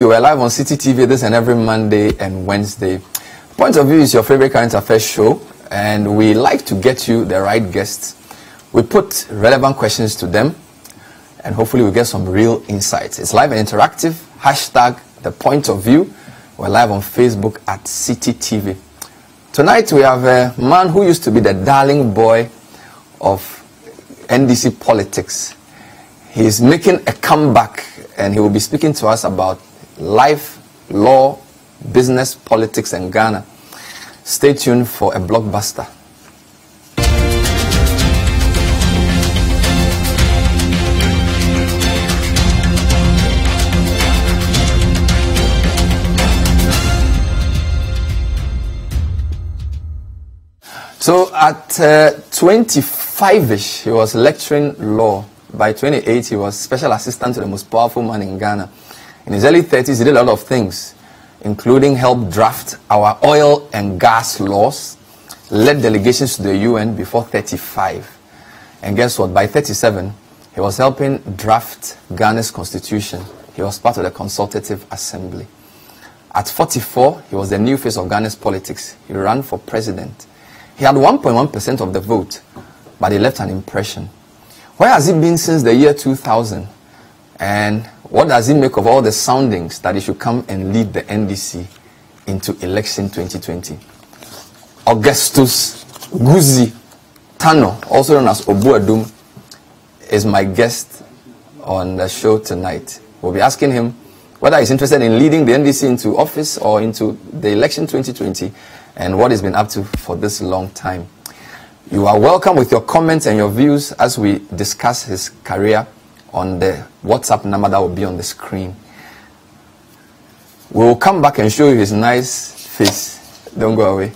You are live on Citi TV this and every Monday and Wednesday. Point of View is your favorite current affairs show, and we like to get you the right guests. We put relevant questions to them, and hopefully we get some real insights. It's live and interactive. Hashtag the point of view. We're live on Facebook at Citi TV. Tonight we have a man who used to be the darling boy of NDC politics. He's making a comeback, and he will be speaking to us about life, law, business, politics, and Ghana. Stay tuned for a blockbuster. So at uh, 25ish, he was lecturing law. By 28, he was special assistant to the most powerful man in Ghana. In his early 30s, he did a lot of things, including help draft our oil and gas laws, led delegations to the UN before 35. And guess what? By 37, he was helping draft Ghana's constitution. He was part of the Consultative Assembly. At 44, he was the new face of Ghana's politics. He ran for president. He had 1.1% of the vote, but he left an impression. Where has he been since the year 2000? And what does he make of all the soundings that he should come and lead the NDC into election 2020? Augustus Goosie Tanoh, also known as Obu Adum, is my guest on the show tonight. We'll be asking him whether he's interested in leading the NDC into office or into the election 2020 and what he's been up to for this long time. You are welcome with your comments and your views as we discuss his career on the WhatsApp number that will be on the screen. We will come back and show you his nice face. Don't go away.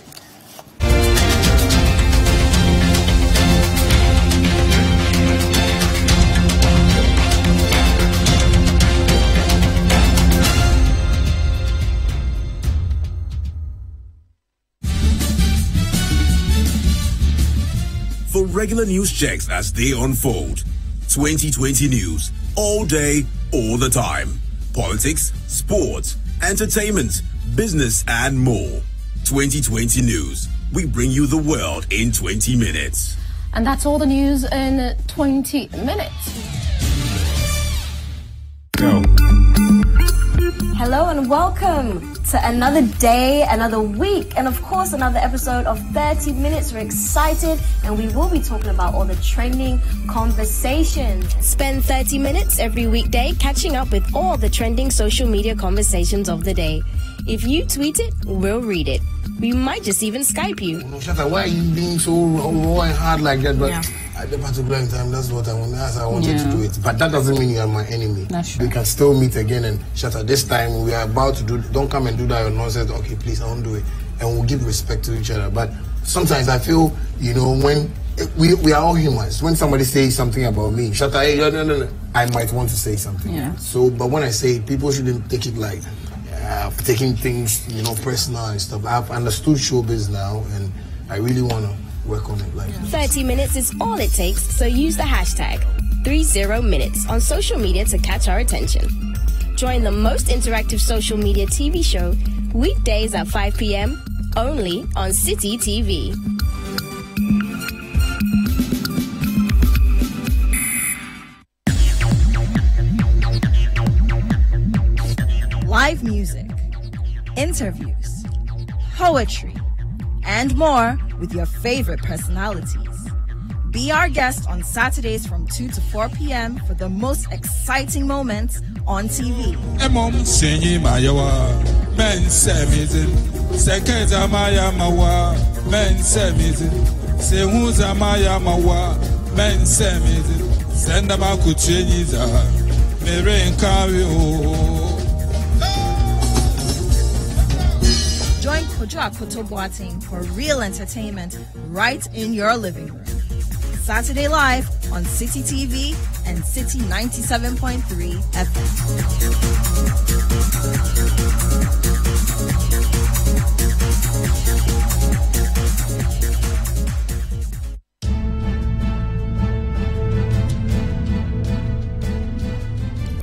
For regular news checks as they unfold, 2020 news all day, all the time. Politics, sports, entertainment, business, and more. 2020 news. We bring you the world in 20 minutes. And that's all the news in 20 minutes. Go. Hello and welcome to another day, another week, and of course another episode of 30 Minutes. We're excited and we will be talking about all the trending conversations. Spend 30 minutes every weekday catching up with all the trending social media conversations of the day. If you tweet it, we'll read it. We might just even Skype you. Why are you being so raw and hard like that? But at the particular time, um, that's what I want. That's how I wanted to do it. But that doesn't mean you are my enemy. That's We can still meet again and Shatta. This time we are about to do. Don't come and do that nonsense. Okay, please, I won't do it. And we'll give respect to each other. But sometimes I feel, you know, when we we are all humans. When somebody says something about me, Shatta, hey, no, no, no, no, I might want to say something. Yeah. So, but when I say it, people shouldn't take it like uh, taking things, you know, personal and stuff. I've understood showbiz now, and I really want to work on it. Like, 30 minutes is all it takes, so use the hashtag 30minutes on social media to catch our attention. Join the most interactive social media TV show weekdays at 5 p.m. only on Citi TV. Interviews, poetry, and more with your favorite personalities. Be our guest on Saturdays from 2 to 4 p.m. for the most exciting moments on TV. Maya Kojo Akoto Boateng for real entertainment right in your living room. Saturday Live on Citi TV and Citi 97.3 FM.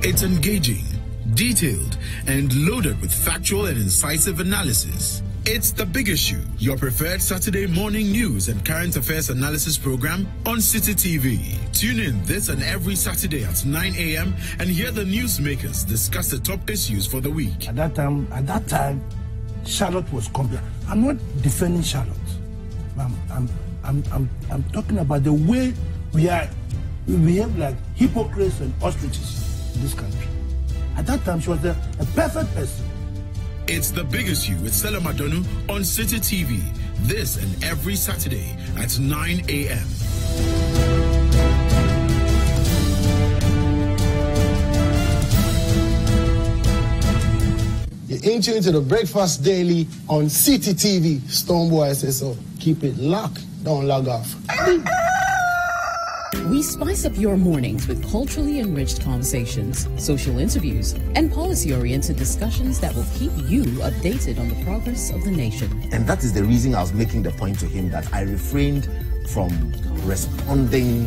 It's engaging, detailed and loaded with factual and incisive analysis. It's The Big Issue, your preferred Saturday morning news and current affairs analysis program on Citi TV. Tune in this and every Saturday at 9 a.m. and hear the newsmakers discuss the top issues for the week. At that time, at that time, Charlotte was complete. I'm not defending Charlotte. I'm, I'm, I'm, I'm, I'm talking about the way we are, we behave like hypocrites and ostriches in this country. At that time, she was a, a perfect person. It's The Big Issue with Stella Madonu on Citi TV. This and every Saturday at 9 a.m. You're in tune to the Breakfast Daily on CTTV. Stoneboy SSO. Keep it locked. Don't log off. We spice up your mornings with culturally enriched conversations, social interviews, and policy oriented discussions that will keep you updated on the progress of the nation. And that is the reason I was making the point to him that I refrained from responding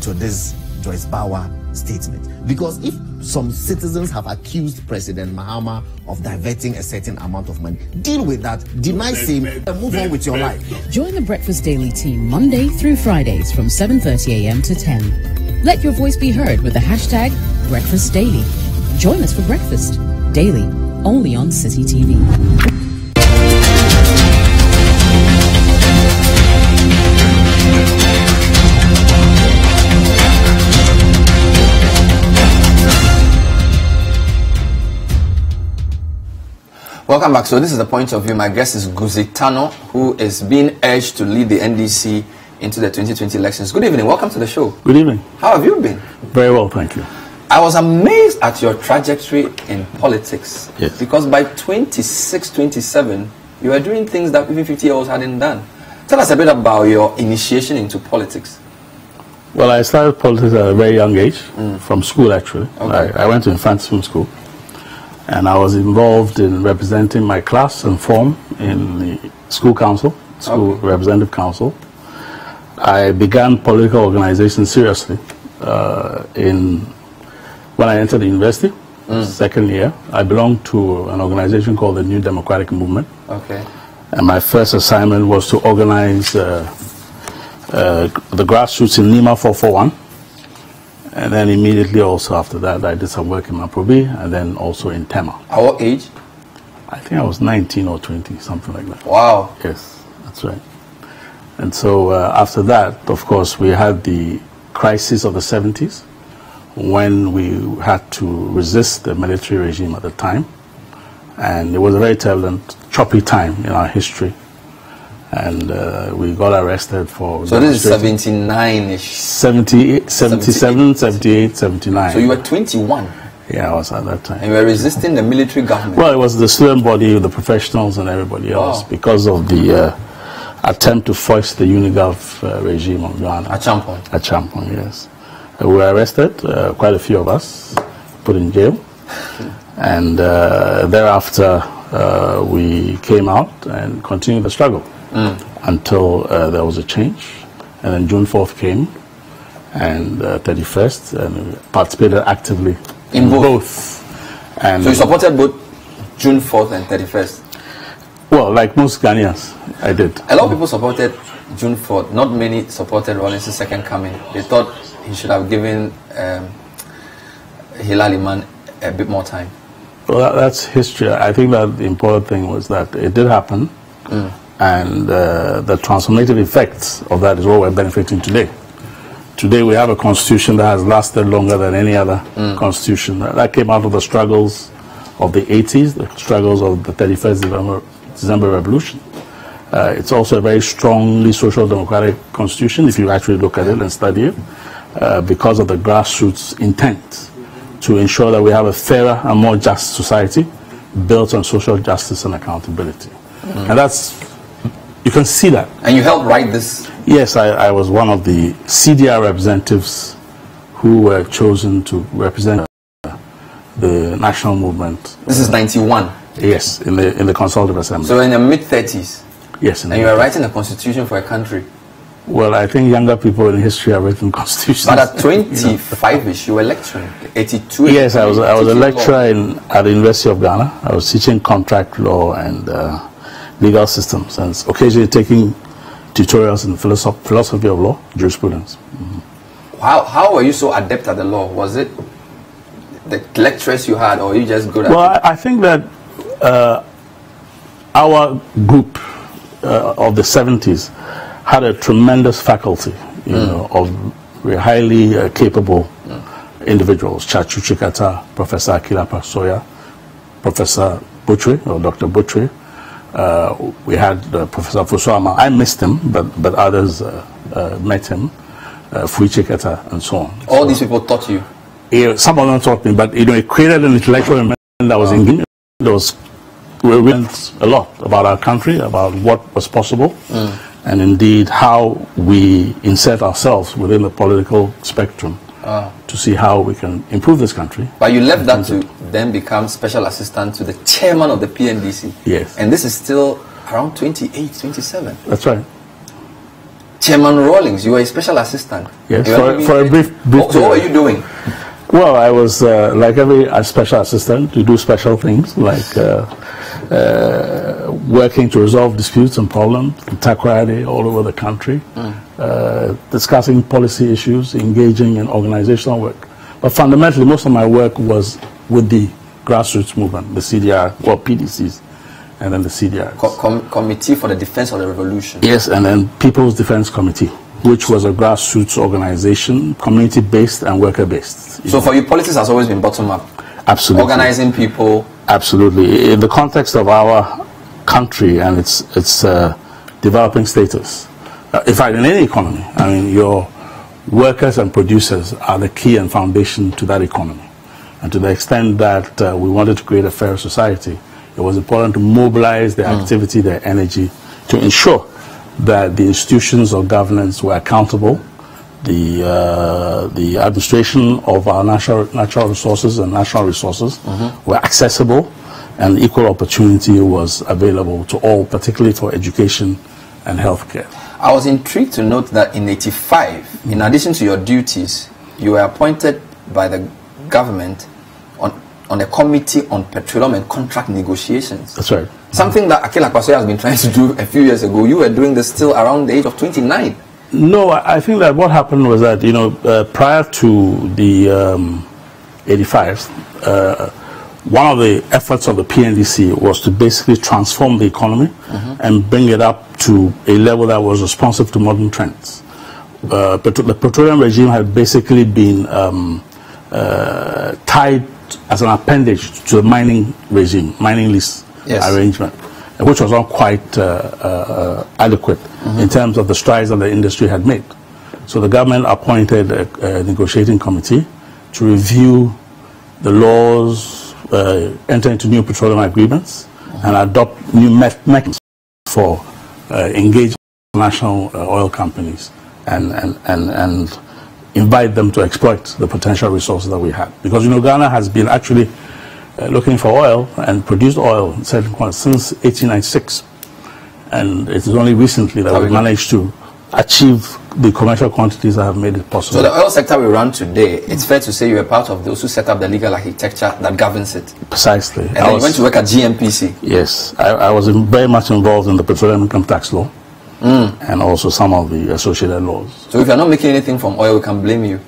to this Joyce Bawah statement. Because if some citizens have accused President Mahama of diverting a certain amount of money, deal with that, deny same, and move on with your life. Join the Breakfast Daily team Monday through Fridays from 7:30 a.m. to 10. Let your voice be heard with the hashtag Breakfast Daily. Join us for breakfast daily, only on Citi TV. Welcome back. So this is the point of view. My guest is Goosie Tanoh, who is being urged to lead the NDC into the 2020 elections. Good evening. Welcome to the show. Good evening. How have you been? Very well, thank you. I was amazed at your trajectory in politics. Yes. Because by 26, 27, you were doing things that even 50 year olds hadn't done. Tell us a bit about your initiation into politics. Well, I started politics at a very young age, mm. from school actually. Okay. I, I went to infant school, and I was involved in representing my class and form in the school council, school Okay. representative council. I began political organization seriously uh, in when I entered the university, second year. I belonged to an organization called the New Democratic Movement. Okay. And my first assignment was to organize uh, uh, the grassroots in Nima 441. And then immediately also after that, I did some work in Mamprobi and then also in Tema. At what age? I think I was 19 or 20, something like that. Wow. Yes, that's right. And so uh, after that, of course, we had the crisis of the 70s when we had to resist the military regime at the time. And it was a very turbulent, choppy time in our history. And uh, we got arrested for. So this is 79-ish. 78, 77, 78, 79. So you were 21 Yeah, I was at that time. and you were resisting the military government. Well, it was the student body, the professionals, and everybody else Wow. because of the uh, attempt to foist the Unigov uh, regime on Ghana. At Acheampong. At Acheampong, yes. Uh, we were arrested, uh, quite a few of us, put in jail. And uh, thereafter, uh, we came out and continued the struggle until uh, there was a change. And then June 4th came, and uh, 31st, and participated actively In in, both? both. And So you supported both June 4th and 31st. Well, like most Ghanaians, I did. A lot of people supported June 4th. Not many supported Rawlings' second coming. They thought he should have given um, Hilla Limann a bit more time. Well, that, that's history. I think that the important thing was that it did happen, and uh, the transformative effects of that is what we're benefiting today. Today we have a constitution that has lasted longer than any other constitution. That came out of the struggles of the 80s, the struggles of the 31st December, December Revolution. Uh, it's also a very strongly social democratic constitution if you actually look at it and study it, uh, because of the grassroots intent to ensure that we have a fairer and more just society built on social justice and accountability. And that's, you can see that. And you helped write this. Yes, I, I was one of the CDR representatives who were chosen to represent the national movement. This is 91. Yes, in the in the consultative assembly. So in the mid 30s, yes, in and you were writing a constitution for a country. Well, I think younger people in history have written constitutions. But at 25ish, you were lecturing. 82. Yes, I was. I was a lecturer in, at the University of Ghana. I was teaching contract law and uh, legal systems, and occasionally taking tutorials in philosoph- philosophy of law, jurisprudence. How, how were you so adept at the law? Was it the lecturers you had, or you just good at Well, it? I, I think that uh, our group uh, of the 70s had a tremendous faculty, you know, of highly uh, capable individuals. Tsatsu Tsikata, Professor Akilagpa Sawyerr, Professor Butchry, or Dr. Butchry. Uh, we had uh, Professor Fuswama. I missed him, but, but others uh, uh, met him. Uh, Fui Tsikata and so on. All these people taught you. Yeah, some of them taught me, but you know, it created an intellectual environment that was engaging. There was we learned a lot about our country, about what was possible, and indeed how we insert ourselves within the political spectrum Ah. to see how we can improve this country. But you left that to then become special assistant to the chairman of the PNDC. Yes, And this is still around 28, 27. that's right. Chairman Rawlings, you were a special assistant. Yes, for, giving for a brief, brief Oh, so what were you doing? Well, I was uh, like every uh, special assistant to do special things like uh, uh, working to resolve disputes and problems in Takoradi all over the country, uh, discussing policy issues, engaging in organizational work. But fundamentally, most of my work was with the grassroots movement, the CDR, well, PDCs, and then the CDR. Co- com- Committee for the Defense of the Revolution. Yes, and then People's Defense Committee, which was a grassroots organization, community-based and worker-based. So for you, politics has always been bottom up. Absolutely. Organizing people. Absolutely. In the context of our country and its its uh, developing status, uh, in fact, in any economy, I mean, your workers and producers are the key and foundation to that economy. And to the extent that uh, we wanted to create a fair society, it was important to mobilize their activity, their energy, to ensure that the institutions of governance were accountable, the uh, the administration of our natural natural resources and national resources were accessible, and equal opportunity was available to all, particularly for education and healthcare. I was intrigued to note that in 85, in addition to your duties, you were appointed by the government on, on a committee on petroleum and contract negotiations. That's right. Something that Akila Kwasoya has been trying to do a few years ago. You were doing this still around the age of 29. No, I think that what happened was that you know uh, prior to the um, 85, uh, one of the efforts of the PNDC was to basically transform the economy and bring it up to a level that was responsive to modern trends. Uh, petro- the petroleum regime had basically been um, uh, tied as an appendage to the mining regime, mining lease Yes. arrangement, which was not quite uh, uh, adequate in terms of the strides that the industry had made. So the government appointed a, a negotiating committee to review the laws, uh, enter into new petroleum agreements, and adopt new me- mechanisms for engaging national oil companies and, and, and, and invite them to exploit the potential resources that we had. Because, you know, Ghana has been actually Uh, looking for oil and produced oil in certain quantities since 1896. And it is only recently that we managed to achieve the commercial quantities that have made it possible. So the oil sector we run today, it's fair to say you were part of those who set up the legal architecture that governs it. Precisely. And then you went to work at GNPC. Yes, I, I was in, very much involved in the petroleum income tax law hmm. and also some of the associated laws. So if you're not making anything from oil, we can blame you.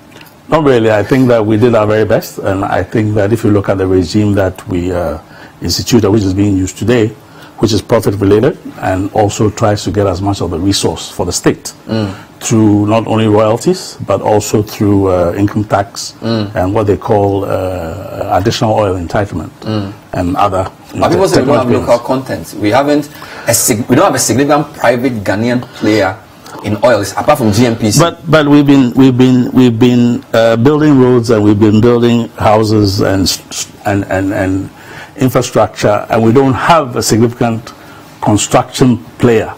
Not really. I think that we did our very best, and I think that if you look at the regime that we uh, instituted, which is being used today, which is profit related and also tries to get as much of the resource for the state through not only royalties but also through uh, income tax and what they call uh, additional oil entitlement and other. But people say we don't have local content. We haven't a sig- we don't have a significant private Ghanaian player in oils apart from GNPC. But but we've been we've been we've been uh, building roads and we've been building houses and and and and infrastructure, and we don't have a significant construction player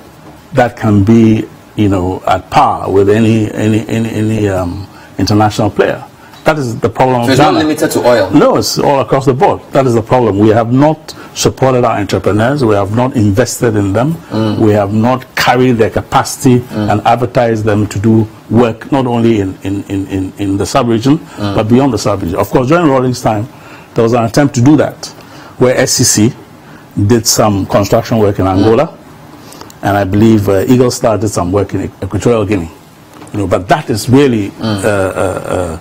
that can be you know at par with any any any, any um, international player. That is the problem So it's not limited to oil. No, it's all across the board. That is the problem. We have not supported our entrepreneurs. We have not invested in them. Mm. We have not carried their capacity and advertised them to do work not only in, in, in, in, in the sub-region, Mm. but beyond the sub-region. Of course, during Rawlings' time, there was an attempt to do that, where SCC did some construction work in Angola, and I believe uh, Eagle Star did some work in Equatorial Guinea. You know, but that is really uh, uh, uh,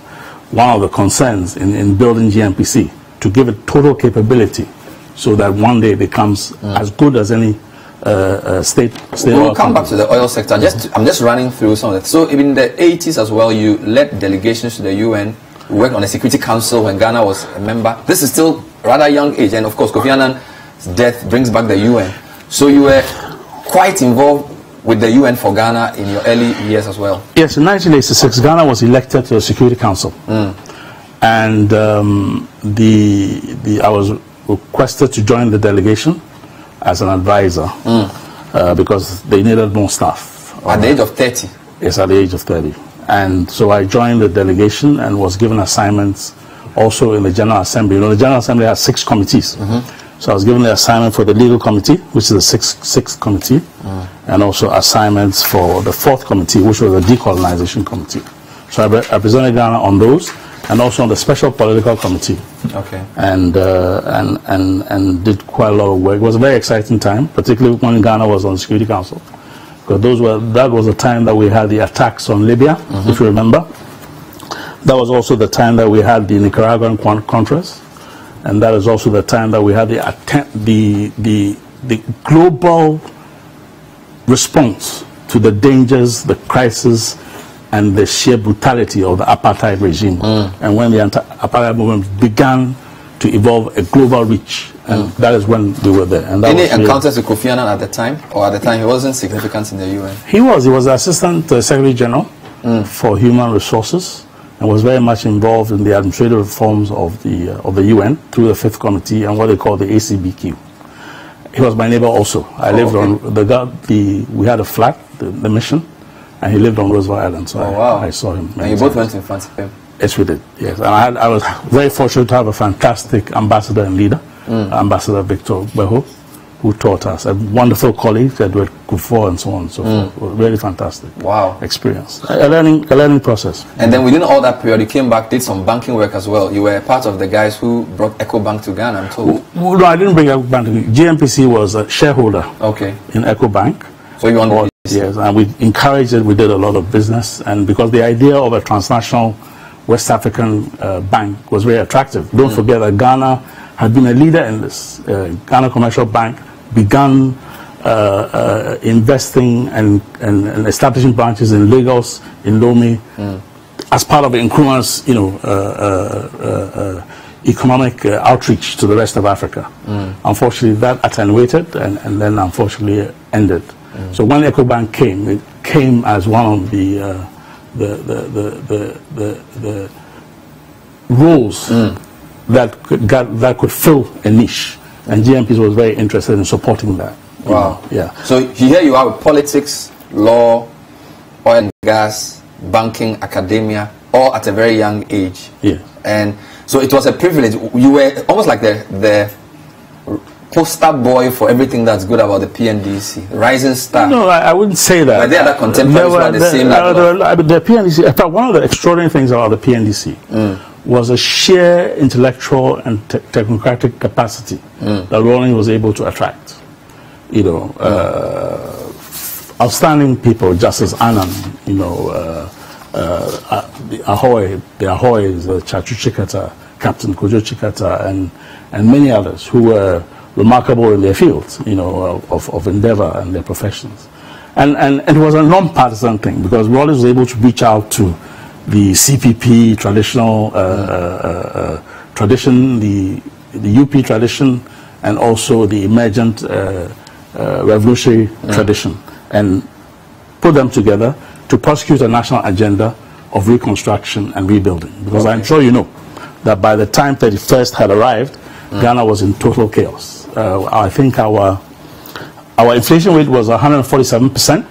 one of the concerns in, in building GNPC to give it total capability, so that one day it becomes as good as any uh, uh, state. state We'll come back to the oil sector. Just I'm just running through some of that. So even in the 80s as well, you led delegations to the UN. You worked on the Security Council when Ghana was a member. This is still rather young age, and of course, Kofi Annan's death brings back the UN. So you were quite involved with the UN for Ghana in your early years as well. Yes, in 1986, Ghana was elected to the Security Council, and um, the, the I was requested to join the delegation as an advisor uh, because they needed more staff. At the age of 30. Yes, at the age of 30. And so I joined the delegation and was given assignments also in the General Assembly. You know, the General Assembly has six committees. So I was given the assignment for the legal committee, which is the sixth, sixth committee, and also assignments for the fourth committee, which was the decolonization committee. So I re- represented Ghana on those, and also on the special political committee Okay. and, uh, and, and, and did quite a lot of work. It was a very exciting time, particularly when Ghana was on the Security Council. Because those were, that was the time that we had the attacks on Libya, if you remember. That was also the time that we had the Nicaraguan con- Contras. And that is also the time that we had the, attempt, the, the, the global response to the dangers, the crisis, and the sheer brutality of the apartheid regime. Mm. And when the apartheid movement began to evolve a global reach, and mm. that is when we were there. And that Any encounters with Kofi Annan at the time, or at the time he wasn't significant in the UN? He was. He was the Assistant uh, Secretary General mm. for Human Resources and was very much involved in the administrative reforms of the uh, of the UN through the Fifth Committee and what they call the ACABQ. He was my neighbor also. I Oh, lived okay. on the, the we had a flat, the, the mission, and he lived on Roosevelt Island. So Oh, I, wow. I saw him. And you both times. went in front of him. Yes, we did. Yes, and I, had, I was very fortunate to have a fantastic ambassador and leader, Ambassador Victor Gbeho, who taught us. A wonderful colleague, Edward Kufuor, and so on and so forth. It was really fantastic. Wow. Experience. A, learning, a learning process. And then within all that period, you came back, did some banking work as well. You were part of the guys who brought EcoBank to Ghana, I'm told. Well, no, I didn't bring EcoBank. to- GNPC was a shareholder Okay. in EcoBank. So you on Yes, and we encouraged it. We did a lot of business, and because the idea of a transnational West African uh, bank was very attractive. Don't forget that Ghana had been a leader in this. Uh, Ghana Commercial Bank began uh, uh, investing and, and, and establishing branches in Lagos, in Lomé, as part of Nkrumah's, you know, uh, uh, uh, uh, economic uh, outreach to the rest of Africa. Unfortunately, that attenuated and, and then unfortunately ended. So when EcoBank came, it came as one of the uh, the, the, the, the, the, the roles that could, got, that could fill a niche, and GMPs was very interested in supporting that. Wow. know, Yeah. So here you are with politics, law, oil and gas, banking, academia, all at a very young age. Yeah. And so it was a privilege. You were almost like the the poster boy for everything that's good about the PNDC, rising star. No, I, I wouldn't say that. But they are the contemporaries who are the same there- uh, the PNDC, in fact, one of the extraordinary things about the PNDC was a sheer intellectual and te- technocratic capacity that Rawlings was able to attract. You know, uh, outstanding people, Justice Annan, you know, uh, uh, uh, the Ahwoi, the Ahwois, uh, Tsatsu Tsikata, Captain Kojo Tsikata, and, and many others who were remarkable in their fields, you know, of, of endeavor and their professions. And, and, and it was a non-partisan thing because Rawlings was able to reach out to the CPP traditional uh, uh, uh, tradition, the, the UP tradition, and also the emergent uh, uh, revolutionary tradition, and put them together to prosecute a national agenda of reconstruction and rebuilding. Because I'm sure you know that by the time 31st had arrived, Ghana was in total chaos. Uh, I think our our inflation rate was 147 percent.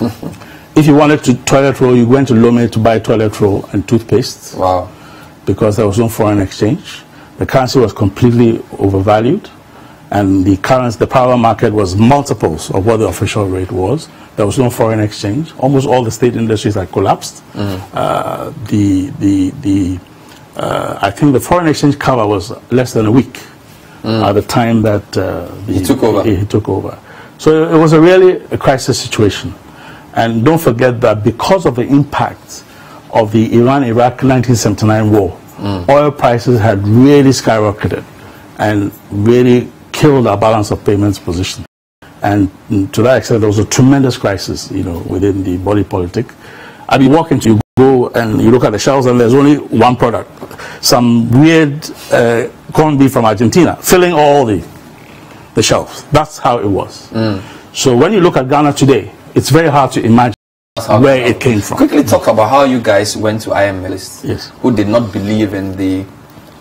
if you wanted to toilet roll, you went to Lome to buy toilet roll and toothpaste. Wow. because there was no foreign exchange. The currency was completely overvalued, and the currency, the power market was multiples of what the official rate was. There was no foreign exchange. Almost all the state industries had collapsed. Uh, the the the uh, I think the foreign exchange cover was less than a week at the time that uh, the, He took over. He, he took over. So it was a really a crisis situation. And don't forget that because of the impact of the Iran-Iraq 1979 war, oil prices had really skyrocketed and really killed our balance of payments position. And mm, to that extent, there was a tremendous crisis, you know, within the body politic. I mean, walk into, you go and you look at the shelves and there's only one product. Some weird uh, corned beef from Argentina, filling all the, the shelves. That's how it was. So when you look at Ghana today, it's very hard to imagine where it came from. Quickly talk about how you guys went to IMLs Yes. who did not believe in the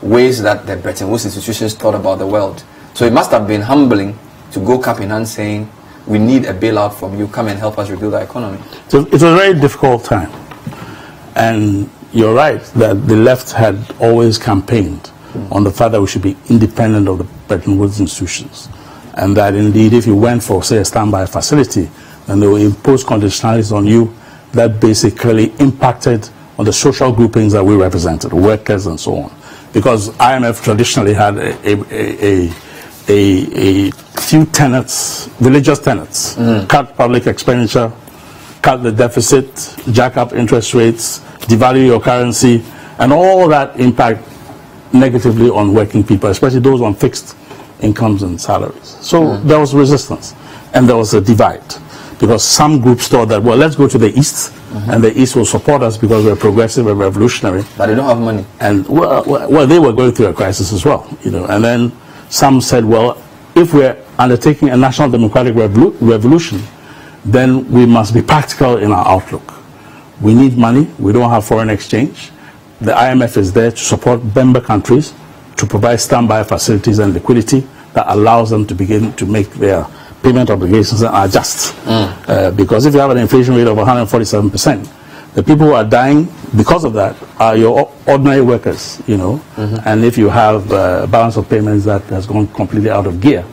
ways that the Bretton Woods institutions thought about the world. So it must have been humbling to go cap in hand saying, we need a bailout from you, come and help us rebuild our economy. So it was a very difficult time. And you're right that the left had always campaigned on the fact that we should be independent of the Bretton Woods institutions. And that indeed, if you went for, say, a standby facility, then they will impose conditionalities on you that basically impacted on the social groupings that we represented, workers and so on. Because IMF traditionally had a, a, a, a, few tenets, religious tenets, mm-hmm. cut public expenditure, cut the deficit, jack up interest rates, devalue your currency, and all that impact negatively on working people, especially those on fixed incomes and salaries. So mm-hmm. there was resistance and there was a divide because some groups thought that, well, let's go to the East uh-huh. and the East will support us because we're progressive and revolutionary. But they don't have money. And well, uh, well, well, they were going through a crisis as well, you know. And then some said, well, if we're undertaking a national democratic revolu- revolution, then we must be practical in our outlook. We need money. We don't have foreign exchange. The IMF is there to support member countries to provide standby facilities and liquidity that allows them to begin to make their payment obligations and adjust. Uh, because if you have an inflation rate of 147%, the people who are dying because of that are your ordinary workers, you know. And if you have uh, balance of payments that has gone completely out of gear,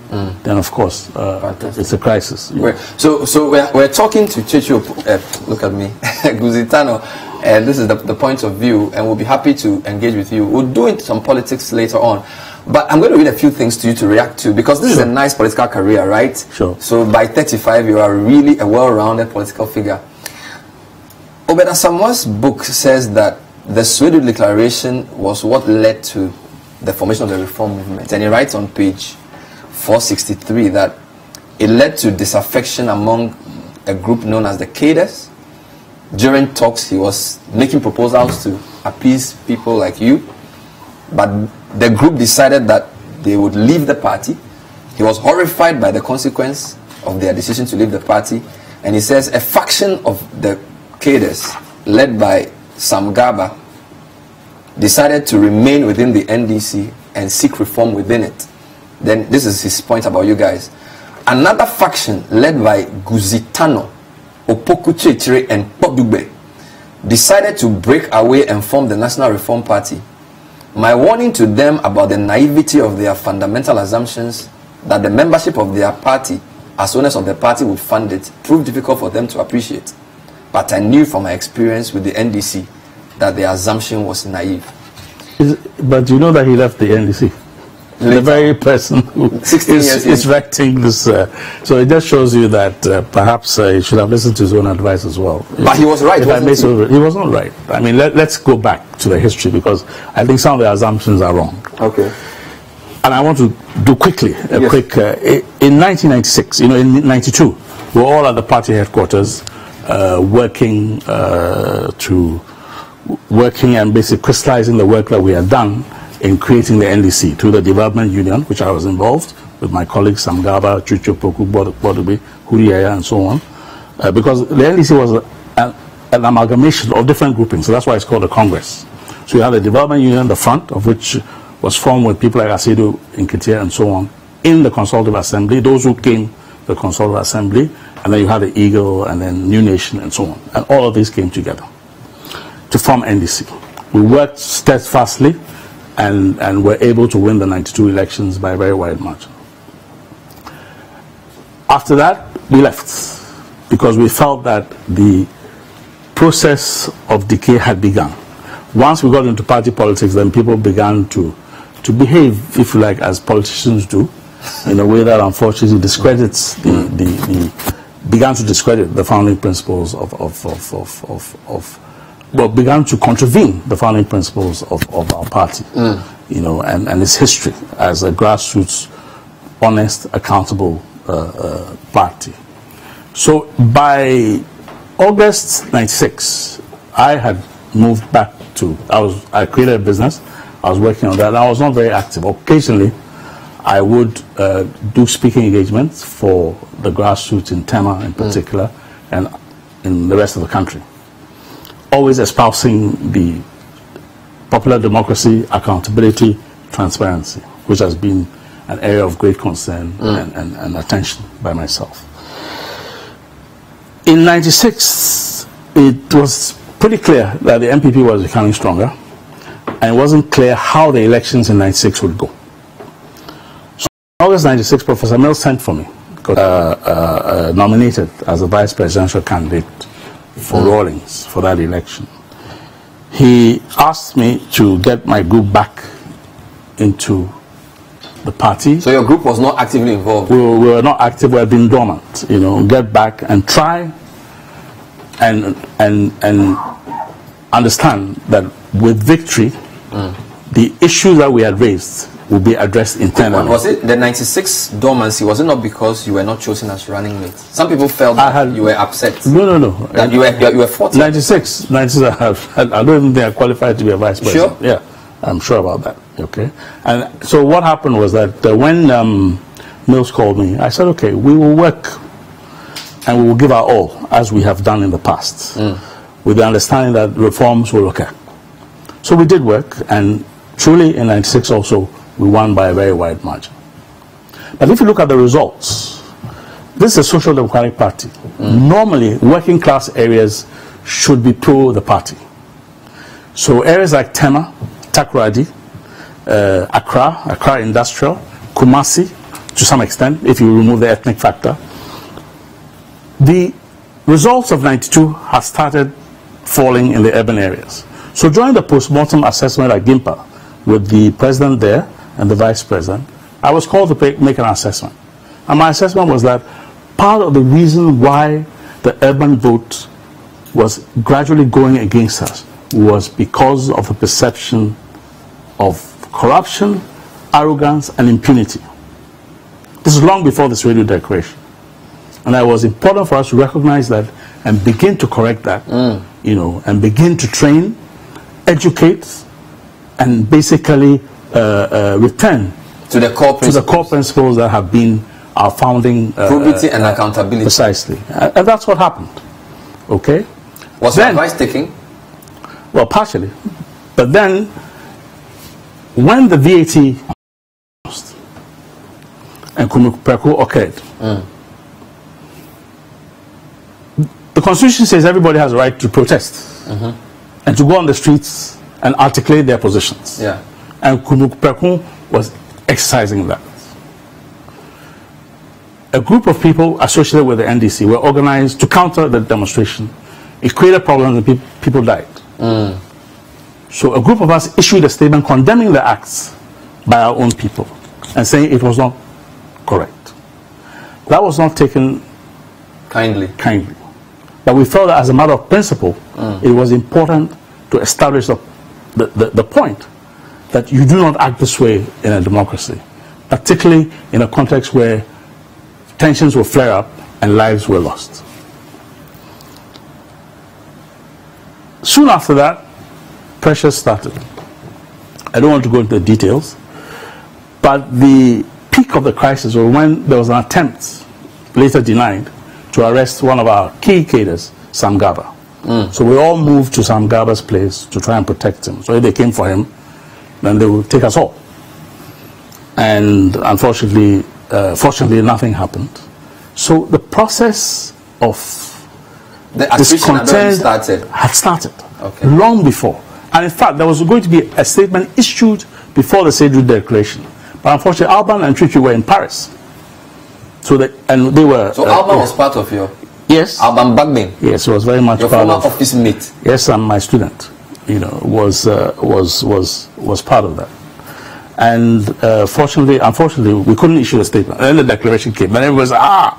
then of course uh, it's a crisis. We're- So, so we're, we're talking to Chicho, uh, look at me, Goosie Tanoh, and this is the, the point of view, and we'll be happy to engage with you. We'll do it some politics later on. But I'm going to read a few things to you to react to because this is a nice political career, right? Sure. So by 35, you are really a well-rounded political figure. Obed Asamoah's book says that the Swedru Declaration was what led to the formation of the reform movement. And he writes on page 463 that it led to disaffection among a group known as the Cadres. During talks, he was making proposals to appease people like you, but the group decided that they would leave the party. He was horrified by the consequence of their decision to leave the party, and he says a faction of the cadres, led by Sam Garba, decided to remain within the NDC and seek reform within it. Then this is his point about you guys. Another faction led by Goosie Tanoh, Opoku and Podugbe decided to break away and form the National Reform Party. My warning to them about the naivety of their fundamental assumptions that the membership of their party, as owners of the party, would fund it proved difficult for them to appreciate. But I knew from my experience with the NDC that the assumption was naive. Is- But you know that he left the NDC. The very person who is, 16 is, years is in. writing this. Uh, so it just shows you that uh, perhaps uh, he should have listened to his own advice as well. But he was right, he? so- he was not right. I mean, let, let's go back to the history because I think some of the assumptions are wrong. Okay. And I want to do quickly a Yes. quick. Uh, in 1996, you know, in 92, we were all at the party headquarters uh, working uh, to working and basically crystallizing the work that we had done in creating the NDC through the Development Union, which I was involved with my colleagues Sam Garba, Chucho Poku, Bod- Bodobe, Huriaya, and so on. Uh, because the NDC was a, an, an amalgamation of different groupings, so that's why it's called a Congress. So you had the Development Union, the front of which was formed with people like Asidu, Inkitia, and so on, in the Consultative Assembly, those who came the Consultative Assembly, and then you had the Eagle, and then New Nation, and so on. And all of these came together to form NDC. We worked steadfastly and, and were able to win the 92 elections by a very wide margin. After that, we left because we felt that the process of decay had begun. Once we got into party politics, then people began to, to behave, if you like, as politicians do, in a way that unfortunately discredits the, the, the began to discredit the founding principles of, of, of, of, of, of well, began to contravene the founding principles of, of our party, Mm. you know, and, and its history as a grassroots, honest, accountable uh, uh, party. So by August 96, I had moved back to, I was, I created a business, I was working on that, and I was not very active. Occasionally, I would uh, do speaking engagements for the grassroots in Tema in particular, and in the rest of the country. Always espousing the popular democracy, accountability, transparency, which has been an area of great concern and, and, and attention by myself. In 96, it was pretty clear that the NPP was becoming stronger, and it wasn't clear how the elections in 96 would go. So in August 96, Professor Mills sent for me, got uh, uh, uh, nominated as a vice presidential candidate for Rawlings for that election. He asked me to get my group back into the party. So your group was not actively involved? We were, we were not active, we had been dormant, you know, get back and try and, and, and understand that with victory, mm. the issues that we had raised will be addressed internally. Was it the 96 dormancy? Was it not because you were not chosen as running mate? Some people felt that you were upset. No, no, no. That you were, you were- 40. 96, 96 I, have, I don't even think I qualified to be a vice president. Sure? Yeah, I'm sure about that. Okay. And so what happened was that uh, when um, Mills called me, I said, okay, we will work and we will give our all as we have done in the past with the understanding that reforms will occur. So we did work and truly in 96 also we won by a very wide margin. But if you look at the results, this is a social democratic party. Normally, working class areas should be pro the party. So areas like Tema, Takoradi, uh, Accra, Accra Industrial, Kumasi, to some extent, if you remove the ethnic factor, the results of 92 have started falling in the urban areas. So during the post-mortem assessment at Gimpa, with the president there and the vice president, I was called to make an assessment. And my assessment was that part of the reason why the urban vote was gradually going against us was because of the perception of corruption, arrogance, and impunity. This is long before this radio declaration. And it was important for us to recognize that and begin to correct that, mm. you know, and begin to train, educate, and basically uh, uh, return to the core to the core principles that have been our founding uh, Probity and uh, accountability. Precisely, and, and that's what happened. Okay. Was your advice taken? Well, partially, but then when the VAT and Kume Preko occurred, the constitution says everybody has a right to protest and to go on the streets and articulate their positions. Yeah. And Kume Preko was exercising that. A group of people associated with the NDC were organized to counter the demonstration. It created problems and peop people died. Mm. So a group of us issued a statement condemning the acts by our own people and saying it was not correct. That was not taken kindly. Kindly. But we felt that as a matter of principle, mm. it was important to establish the, the, the, the point that you do not act this way in a democracy, particularly in a context where tensions will flare up and lives were lost. Soon after that, pressure started. I don't want to go into the details, but the peak of the crisis was when there was an attempt, later denied, to arrest one of our key cadres, Sam Garba. Hmm. So we all moved to Sam Garba's place to try and protect him. So they came for him, then they would take us all. And unfortunately, uh, fortunately, nothing happened. So the process of The discontent started. had started Okay. long before. And in fact, there was going to be a statement issued before the Sedgwick Declaration. But unfortunately, Alban and Twitwi were in Paris. So they, and they were. So uh, Alban was part of your. Yes. Alban Bagbin. Yes, it was very much Your part former of. office mate. Yes, and my student, you know, was uh, was was was part of that. And uh, fortunately, unfortunately, we couldn't issue a statement. And then the declaration came, and everybody was ah,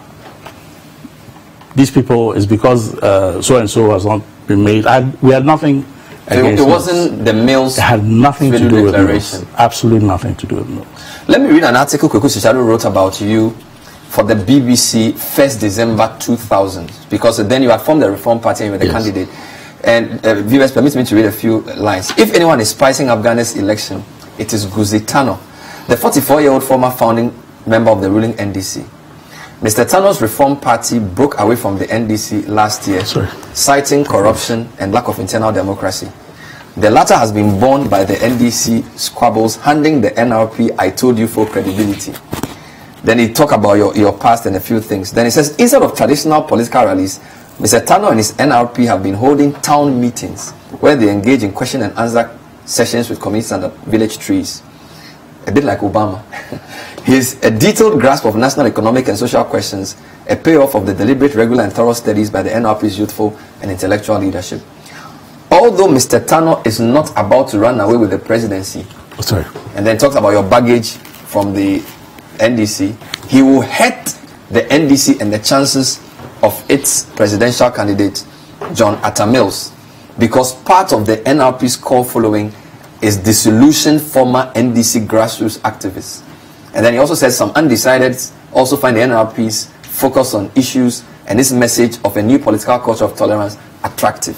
these people is because uh, so and so has not been made. I, we had nothing. It, it wasn't the Mills. It had nothing to do with Declaration. Mills. Absolutely nothing to do with Mills. Let me read an article Kweku Sakyi-Addo wrote about you for the BBC 1st December 2000 because then you had formed the Reform Party and you were the Yes. candidate. And uh, viewers, permit me to read a few lines. If anyone is spicing up Ghana's election, it is Goosie Tanoh, the 44-year-old former founding member of the ruling NDC. Mr. Tanoh's Reform Party broke away from the NDC last year, citing corruption and lack of internal democracy. The latter has been borne by the NDC squabbles, handing the NRP I told you for credibility. Then he talk about your, your past and a few things. Then he says, instead of traditional political rallies, Mr. Tanoh and his NRP have been holding town meetings where they engage in question and answer sessions with communities under village trees. A bit like Obama. His a detailed grasp of national economic and social questions, a payoff of the deliberate, regular, and thorough studies by the NRP's youthful and intellectual leadership. Although Mr. Tanoh is not about to run away with the presidency, oh, Sorry. and then talks about your baggage from the NDC, he will hurt the NDC and the chances of its presidential candidate, John Atta Mills, because part of the NRP's core following is disillusioned former NDC grassroots activists. And then he also says some undecideds also find the NRP's focus on issues and this message of a new political culture of tolerance attractive.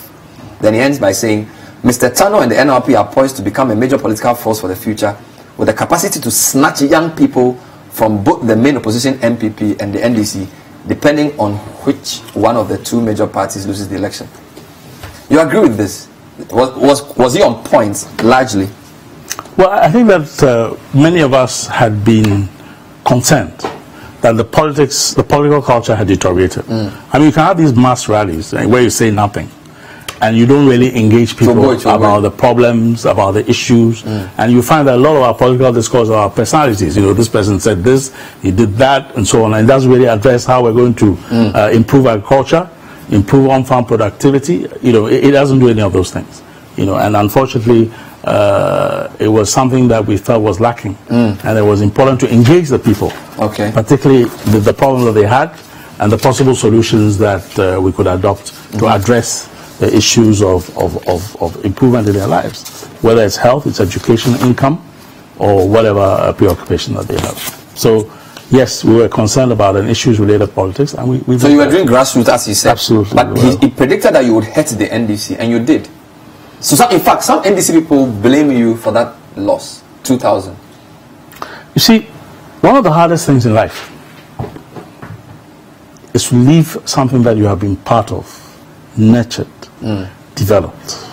Then he ends by saying, Mr. Tanoh and the NRP are poised to become a major political force for the future with the capacity to snatch young people from both the main opposition NPP and the NDC, depending on which one of the two major parties loses the election. You agree with this? Was, was, was he on point largely? Well, I think that uh, many of us had been concerned that the politics, the political culture had deteriorated. I mean, you can have these mass rallies uh, where you say nothing, and you don't really engage people go, to about go. the problems, about the issues, and you find that a lot of our political discourse are our personalities. You know, this person said this, he did that, and so on, and that's really address how we're going to uh, improve agriculture, improve on-farm productivity. You know, it, it doesn't do any of those things. You know, and unfortunately, uh, it was something that we felt was lacking, and it was important to engage the people, Okay. particularly the, the problems that they had, and the possible solutions that uh, we could adopt to address the issues of, of, of, of improvement in their lives, whether it's health, it's education, income, or whatever uh, preoccupation that they have. So, yes, we were concerned about an issues related to politics, and we, we So you were doing grassroots, as he said. Absolutely. But he, he predicted that you would hurt the NDC, and you did. So, some, in fact, some NDC people blame you for that loss, 2000. You see, one of the hardest things in life is to leave something that you have been part of, nurtured, developed.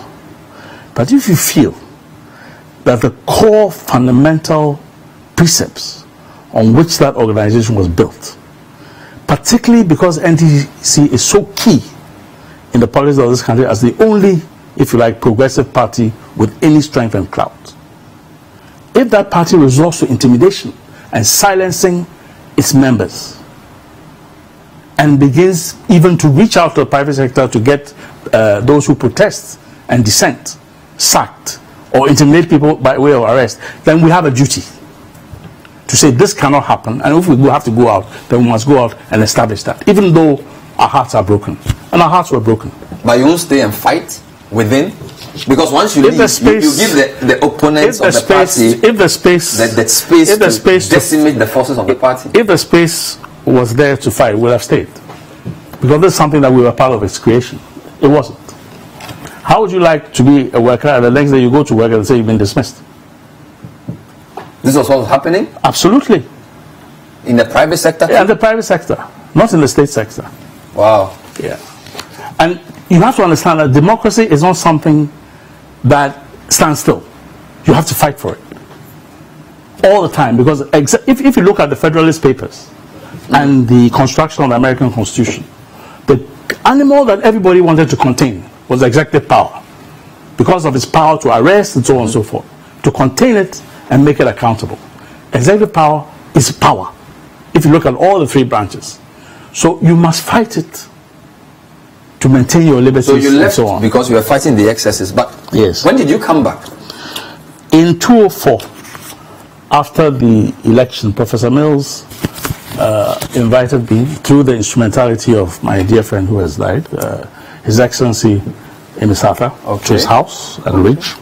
But if you feel that the core fundamental precepts on which that organization was built, particularly because NDC is so key in the politics of this country as the only, if you like, progressive party with any strength and clout, if that party resorts to intimidation and silencing its members and begins even to reach out to the private sector to get uh, those who protest and dissent sacked or intimidate people by way of arrest, then we have a duty to say this cannot happen. And if we have to go out, then we must go out and establish that, even though our hearts are broken. And our hearts were broken. But you won't stay and fight within? Because once you If leave, the you, space- you give the, the opponents of the space, party if the space, the, the space if the space to- decimate the forces of the party. if the space was there to fight, would have stayed. Because this is something that we were part of its creation. It wasn't. How would you like to be a worker and the next day you go to work and say you've been dismissed? This was what was happening Absolutely. in the private sector? Yeah, in the private sector, not in the state sector. Wow. Yeah. And you have to understand that democracy is not something that stands still. You have to fight for it all the time because if, if you look at the Federalist Papers and the construction of the American Constitution, the animal that everybody wanted to contain was executive power because of its power to arrest and so on and so forth, to contain it and make it accountable. Executive power is power. If you look at all the three branches. So you must fight it to maintain your liberties So you and so on. because you were fighting the excesses. But Yes. when did you come back? In 204, after the election, Professor Mills uh, invited me through the instrumentality of my dear friend who has died, uh, His Excellency Amissah-Arthur, to his house at Ridge,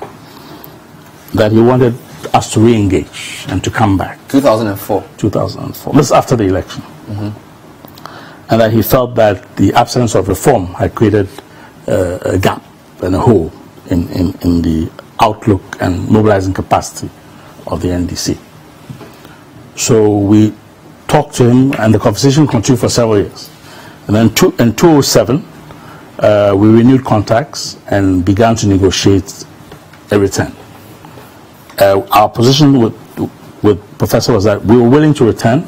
that he wanted us to re-engage and to come back. 2004. 2004. This is after the election. And that he felt that the absence of reform had created uh, a gap and a hole in, in, in the outlook and mobilizing capacity of the NDC. So we talked to him, and the conversation continued for several years. And then two, in 2007, uh, we renewed contacts and began to negotiate a return. Uh, our position with, with Professor was that we were willing to return,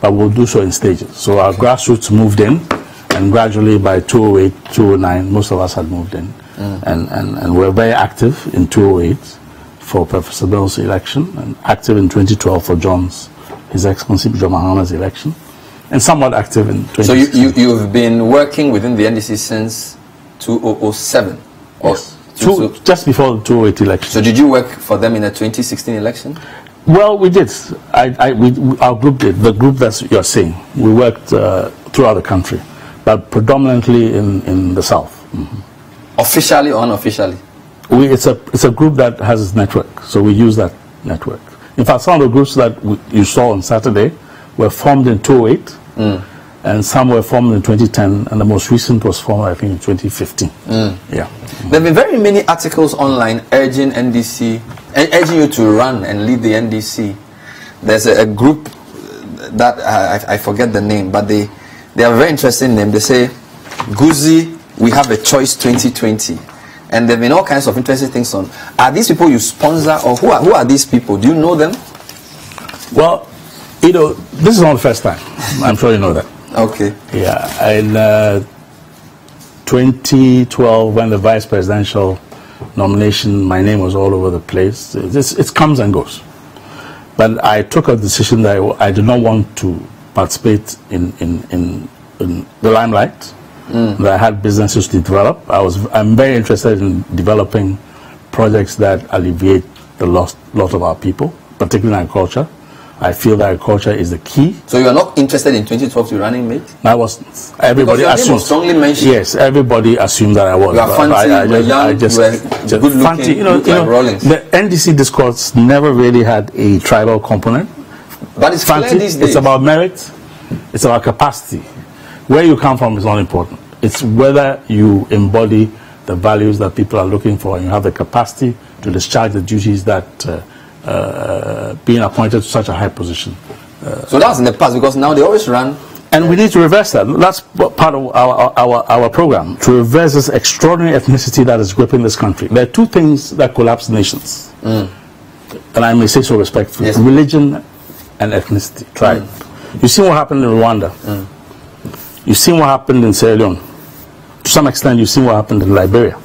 but we'll do so in stages. So our grassroots moved in, and gradually by 2008, 2009, most of us had moved in. And, and, and we're very active in 2008 for Professor Bell's election, and active in 2012 for John's, His Excellency John Mahama's election, and somewhat active in 2016. So you, you, you've been working within the NDC since 2007? Or Two, just before the 2008 election. So did you work for them in the 2016 election? Well, we did. I, I, we, our group did. The group that you're seeing. We worked uh, throughout the country, but predominantly in, in the south. Officially or unofficially? We, it's a it's a group that has its network, so we use that network. In fact, some of the groups that we, you saw on Saturday were formed in 2008, mm. and some were formed in 2010, and the most recent was formed, I think, in 2015. Mm. Yeah. There have been very many articles online urging NDC, uh, urging you to run and lead the NDC. There's a, a group that uh, I, I forget the name, but they they are very interesting name. They say, "Goosie, we have a choice 2020," and there've been all kinds of interesting things on. Are these people you sponsor, or who are who are these people? Do you know them? Well, you know, this is not the first time. I'm sure you know that. Okay. Yeah, in uh, 2012, when the vice presidential nomination, my name was all over the place. This, it comes and goes. But I took a decision that I, I did not want to participate in, in, in, in the limelight. Mm. That I had businesses to develop. I was, I'm very interested in developing projects that alleviate the loss, lot of our people, particularly in agriculture. I feel that agriculture is the key. So you are not interested in 2012 to running mate? I was. Everybody Because your name was assumed. strongly mentioned. Yes, everybody assumed that I was. You are fancy, I, I just, young, I just, you just good looking, fancy. You know, you like know, Rollins. the NDC discourse never really had a tribal component. But it's fancy. these days. It's about merit. It's about capacity. Where you come from is not important. It's whether you embody the values that people are looking for and you have the capacity to discharge the duties that uh, uh, being appointed to such a high position. So that was in the past because now they always run. And we need to reverse that. That's part of our, our, our program, to reverse this extraordinary ethnicity that is gripping this country. There are two things that collapse nations. And I may say so respectfully religion and ethnicity, tribe. You see what happened in Rwanda. You've seen what happened in Sierra Leone. To some extent, you've seen what happened in Liberia.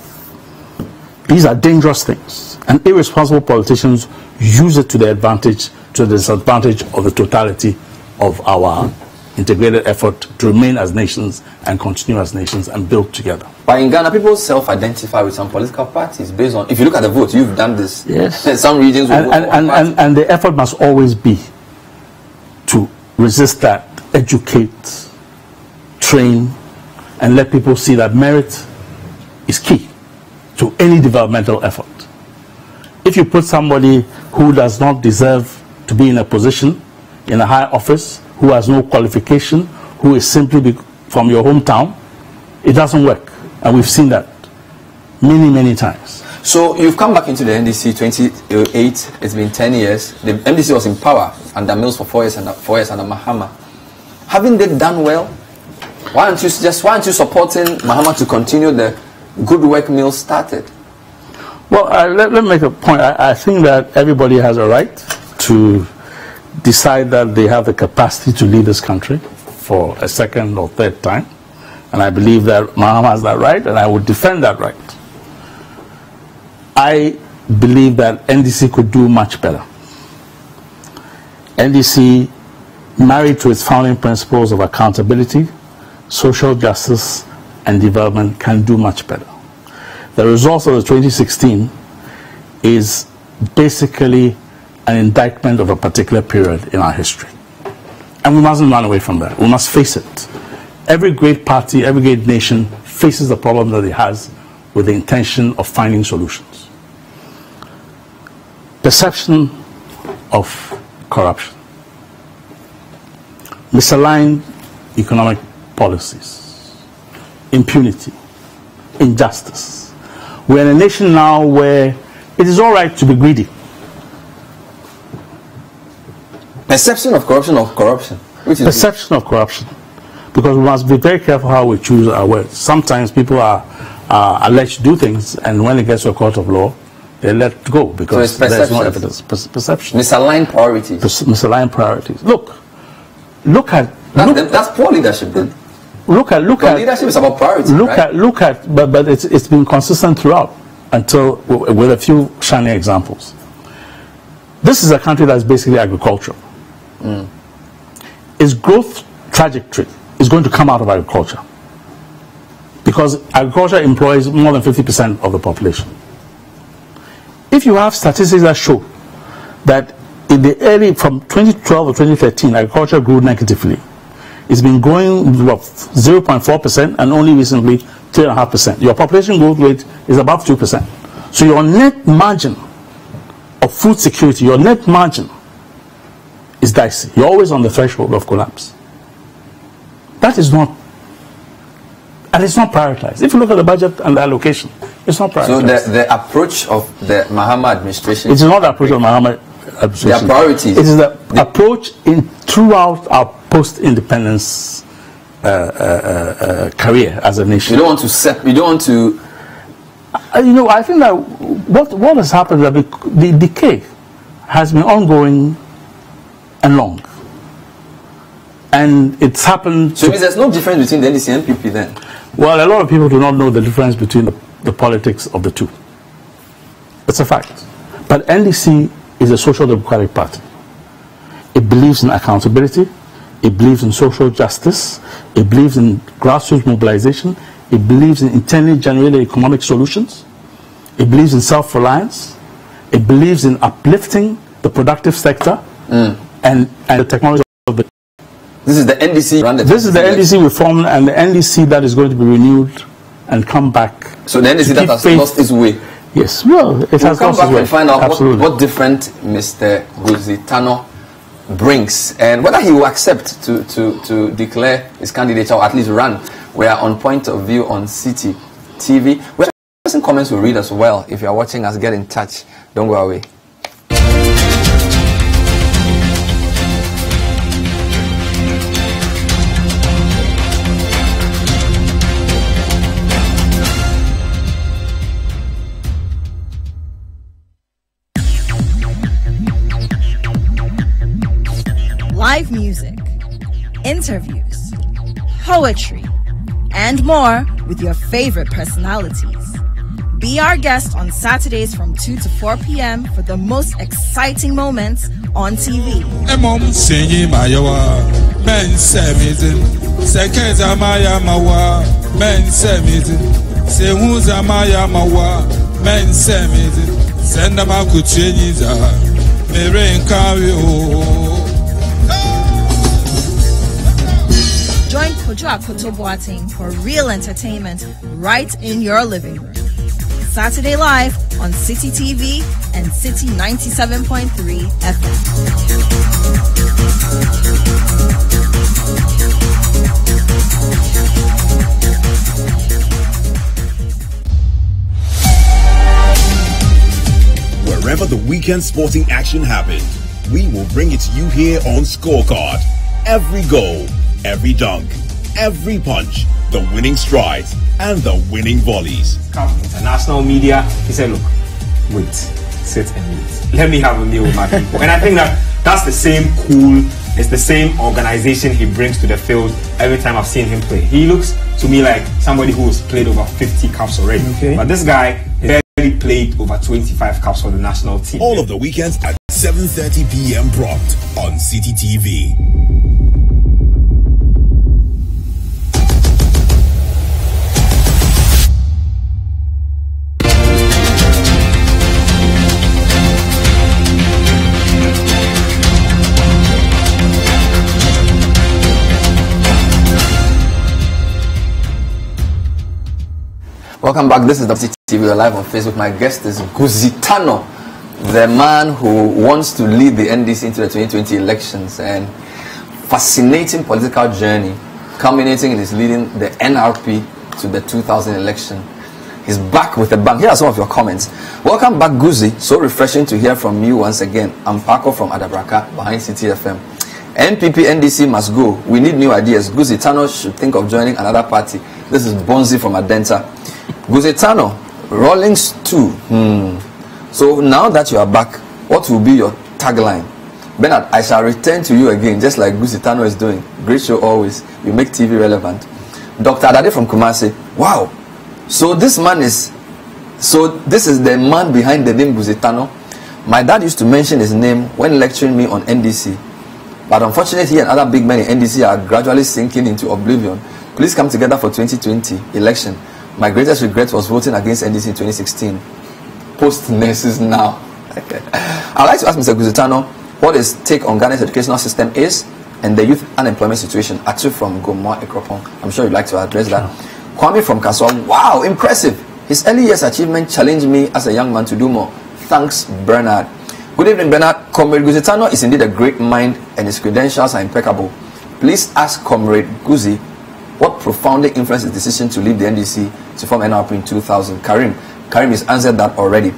These are dangerous things. And irresponsible politicians use it to their advantage, to the disadvantage of the totality of our integrated effort to remain as nations and continue as nations and build together. But in Ghana, people self-identify with some political parties based on. If you look at the vote, you've done this. Yes. some regions And, and, and, and, and the effort must always be to resist that, educate, train, and let people see that merit is key to any developmental effort. If you put somebody who does not deserve to be in a position, in a high office, who has no qualification, who is simply from your hometown, it doesn't work. And we've seen that many, many times. So you've come back into the NDC 2008. It's been 10 years. The NDC was in power under Mills for four years and four years under Mahama. Haven't they done well? Why aren't you just why aren't you supporting Mahama to continue the good work Mills started? Well, let, let me make a point. I, I think that everybody has a right to decide that they have the capacity to lead this country for a second or third time. And I believe that Mahama has that right, and I would defend that right. I believe that NDC could do much better. NDC, married to its founding principles of accountability, social justice, and development, can do much better. The results of the 2016 is basically an indictment of a particular period in our history. And we mustn't run away from that. We must face it. Every great party, every great nation faces the problem that it has with the intention of finding solutions. Perception of corruption, misaligned economic policies, impunity, injustice. We're in a nation now where it is all right to be greedy. Perception of corruption of corruption. Perception of corruption. Because we must be very careful how we choose our words. Sometimes people are, are alleged to do things, and when it gets to a court of law, they let go because it's there's no perception. evidence. Per- perception. misaligned priorities. Pers- misaligned priorities. Look, look at That- that- that's poor leadership then. Look at look Because at leadership is about priorities, look right? at look at but but it's it's been consistent throughout until with a few shining examples. This is a country that's basically agricultural. Mm. Its growth trajectory is going to come out of agriculture because agriculture employs more than 50% of the population. If you have statistics that show that in the early from 2012 to 2013 agriculture grew negatively it's been growing 0.4% and only recently 3.5%. Your population growth rate is above 2%. So your net margin of food security, your net margin is dicey. You're always on the threshold of collapse. That is not, and it's not prioritized. If you look at the budget and the allocation, it's not prioritized. So the, the approach of the Mahama administration. It is not the approach of Mahama administration. Their priorities. It is the, approach in throughout our post-independence uh, uh, uh, uh, career as a nation. You don't want to set. You don't want to. Uh, you know, I think that what what has happened is that the, the decay has been ongoing and long, and it's happened. So there's no difference between the NDC and NPP then. well, a lot of people do not know the difference between the, the politics of the two. It's a fact. But NDC is a social democratic party. It believes in accountability. It believes in social justice. It believes in grassroots mobilization. It believes in internally generated economic solutions. It believes in self-reliance. It believes in uplifting the productive sector mm. and, and the technology of the This is the NDC. run the this is the 2016 NDC reform and the NDC that is going to be renewed and come back. So the NDC that has faith- lost its way. Yes, well, it We'll has come back way. and find out what, what different Mr. Goosie Tanoh brings and whether he will accept to, to, to declare his candidature or at least run. We are on point of view on Citi TV. We have some comments will read as well. If you are watching us, get in touch. Don't go away. Interviews, poetry, and more with your favorite personalities. Be our guest on Saturdays from 2 to 4 p.m. for the most exciting moments on TV. Emom sinyi mayawa, men Kojo Akoto Boateng for real entertainment right in your living room. Saturday Live on Citi TV and Citi 97.3 FM. Wherever the weekend sporting action happens, we will bring it to you here on Scorecard. Every goal, every dunk, every punch, the winning strides, and the winning volleys. come international media. He said, look, wait, sit and wait. Let me have a meal with my people. and I think that that's the same cool, it's the same organization he brings to the field every time I've seen him play. He looks to me like somebody who's played over 50 cups already. But this guy barely played over 25 caps for the national team. All of the weekends at 7:30 p.m. prompt on CTTV. Welcome back. This is WCTV. We're live on Facebook. My guest is Goosie Tanoh, the man who wants to lead the NDC into the 2020 elections and fascinating political journey culminating in his leading the NRP to the 2000 election. He's back with the bang. Here are some of your comments. Welcome back, Goosie. So refreshing to hear from you once again. I'm Paco from Adabraka behind CTFM. NPP NDC must go. We need new ideas. Goosie Tanoh should think of joining another party. This is Bonzi from Adenta. Goosie Tanoh, Rawlings 2. Hmm. So now that you are back, what will be your tagline? Bernard, I shall return to you again, just like Goosie Tanoh is doing. Great show always. You make TV relevant. Dr. Adade from Kumasi. Wow. So this man is, so this is the man behind the name Goosie Tanoh. My dad used to mention his name when lecturing me on NDC. But unfortunately, he and other big men in NDC are gradually sinking into oblivion. Please come together for 2020 election. My greatest regret was voting against NDC in 2016. Post nurses now. I'd like to ask Mr. Goosie Tanoh what his take on Ghana's educational system is and the youth unemployment situation. Atu from Gomoa Akropong. I'm sure you'd like to address that. Kwame from Kasoa. Wow, impressive. His early years achievement challenged me as a young man to do more. Thanks, Bernard. Good evening, Bernard. Comrade Goosie Tanoh is indeed a great mind and his credentials are impeccable. Please ask Comrade Goosie what profoundly influenced his decision to leave the NDC to form NRP in 2000? Karim, Karim has answered that already.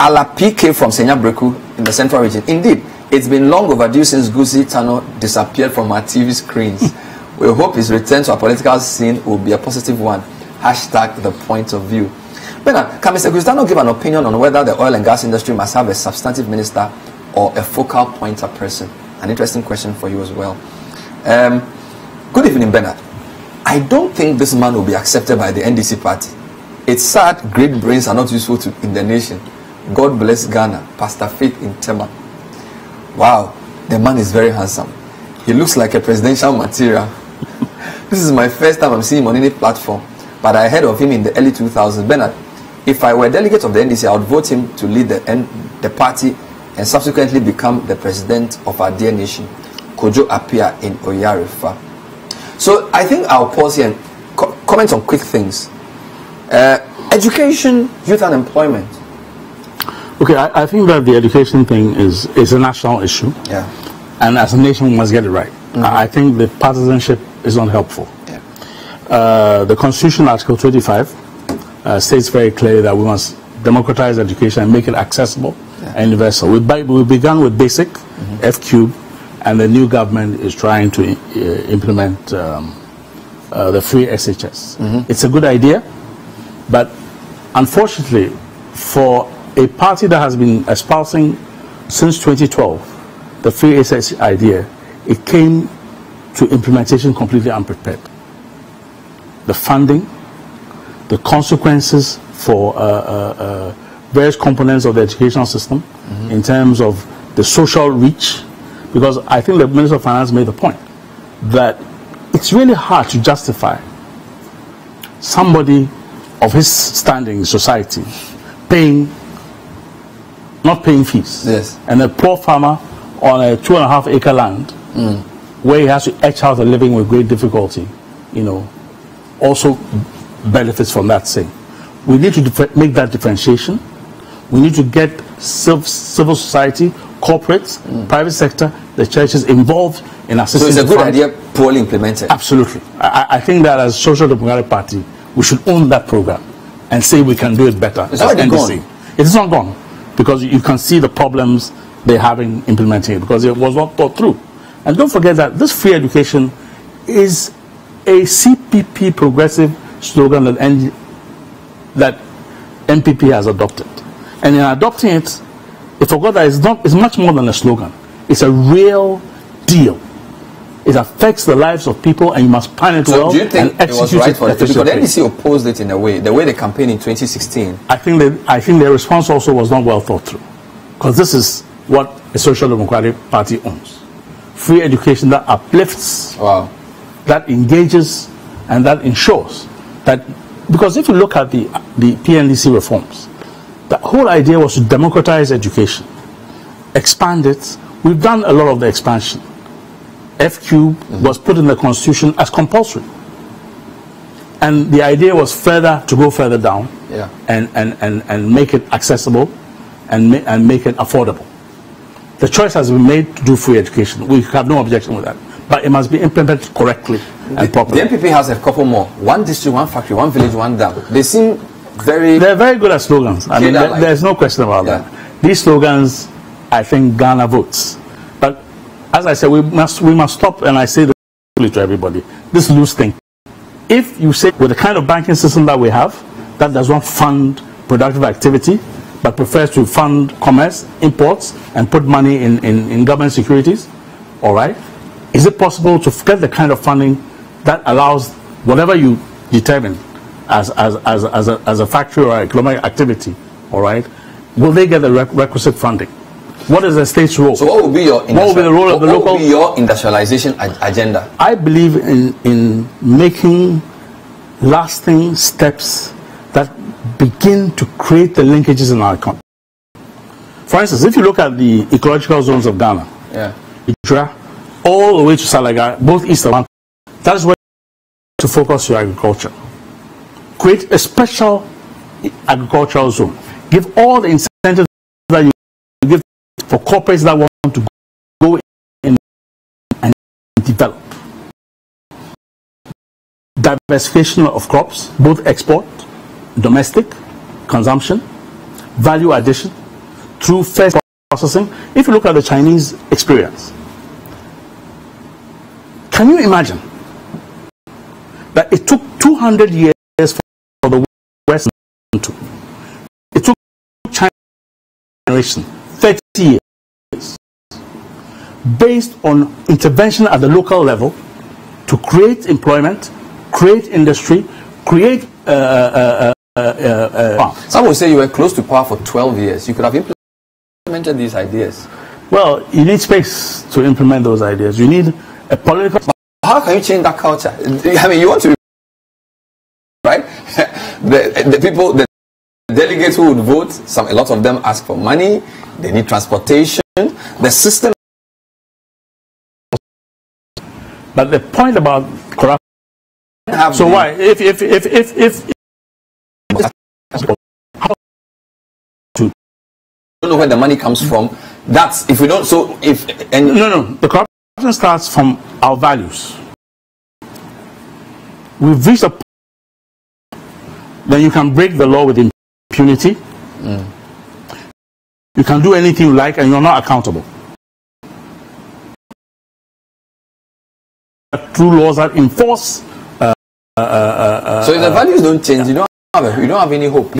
Ala PK from Senya Beraku in the central region. Indeed, it's been long overdue since Goosie Tanoh disappeared from our TV screens. we hope his return to our political scene will be a positive one. Hashtag the point of view. Bernard, can Mr. Goosie Tanoh give an opinion on whether the oil and gas industry must have a substantive minister or a focal pointer person? An interesting question for you as well. Um, good evening, Bernard. I don't think this man will be accepted by the NDC party. It's sad great brains are not useful to, in the nation. God bless Ghana. Pastor Faith in Tema. Wow, the man is very handsome. He looks like a presidential material. this is my first time I'm seeing him on any platform, but I heard of him in the early 2000s. Bernard, if I were a delegate of the NDC, I would vote him to lead the, N- the party and subsequently become the president of our dear nation. Kojo Apia in Oyarifa. So I think I'll pause here and co- comment on quick things. Uh, education, youth unemployment. Okay, I, I, think that the education thing is, is a national issue. Yeah. And as a nation, we must get it right. Mm-hmm. I think the partisanship is unhelpful. Yeah. Uh, the Constitution, Article 25, uh, states very clearly that we must democratize education and make it accessible yeah. and universal. We, we began with basic, mm-hmm. F cube, and the new government is trying to uh, implement um, uh, the free SHS. Mm-hmm. It's a good idea, but unfortunately, for a party that has been espousing since 2012 the free SHS idea, it came to implementation completely unprepared. The funding, the consequences for uh, uh, uh various components of the educational system mm-hmm. in terms of the social reach because I think the Minister of Finance made the point that it's really hard to justify somebody of his standing in society paying, not paying fees. Yes. And a poor farmer on a two and a half acre land mm. where he has to etch out a living with great difficulty, you know, also benefits from that same. We need to make that differentiation. We need to get civil society corporates, mm. private sector, the churches involved in assisting. So it's a good idea, poorly implemented. Absolutely. I, I, think that as Social Democratic Party, we should own that program and say we can do it better. It's already NDC. gone. It's not gone because you can see the problems they're having implementing it because it was not thought through. And don't forget that this free education is a CPP progressive slogan that, N- that NPP has adopted. And in adopting it, they forgot that it's, not, it's much more than a slogan. It's a real deal It affects the lives of people, and you must plan it So well do you think and it was execute right it for the because the. NDC opposed it in a way, the way they campaigned in 2016? I think that I think their response also was not well thought through, because this is what a social democratic party owns: free education that uplifts, wow. that engages, and that ensures that. Because if you look at the the PNDC reforms, the whole idea was to democratize education, expand it. We've done a lot of the expansion. F cube was put in the constitution as compulsory. And the idea was further to go further down Yeah. and, and, and, and make it accessible and, ma- and make it affordable. The choice has been made to do free education. We have no objection with that. But it must be implemented correctly and properly. The NPP has a couple more. One district, one factory, one village, one dam. They seem very. They're very good at slogans. I mean, there- like- there's no question about that. These slogans, I think, garner votes. But as I said, we must we must stop, and I say this to everybody: this loose thing. If you say with the kind of banking system that we have, that does not fund productive activity, but prefers to fund commerce, imports, and put money in, in, in government securities, all right? Is it possible to get the kind of funding that allows whatever you determine as, as, as, as, a, as a factory or economic activity, all right? Will they get the req- requisite funding? What is the state's role? So what will be your What will be the role of the what local? will be your industrialization ag- agenda? I believe in, in making lasting steps that begin to create the linkages in our economy. For instance, if you look at the ecological zones of Ghana, Yeah. All the way to Salaga, both east and west, that is where to focus your agriculture. Create a special agricultural zone. Give all the incentives that you give for corporates that want to go in and develop. Diversification of crops, both export, domestic, consumption, value addition, through first processing. If you look at the Chinese experience, can you imagine that it took 200 years for the West to it took China generation 30 years based on intervention at the local level to create employment, create industry, create uh, uh, uh, uh, uh, Some would say you were close to power for 12 years. You could have implemented these ideas. Well, you need space to implement those ideas. You need a political. How can you change that culture? I mean, you want to, right? the, the people, the delegates who would vote, some, a lot of them ask for money. They need transportation. The system. But the point about corruption. Have So why, if if if if if, don't know where the money comes from. That's if we don't. So if and no no, the corruption starts from our values. We've reached a point then you can break the law with impunity. You can do anything you like, and you're not accountable. True laws are enforced. Uh, uh, uh, uh, so if the uh, values don't change, you don't have you don't have any hope.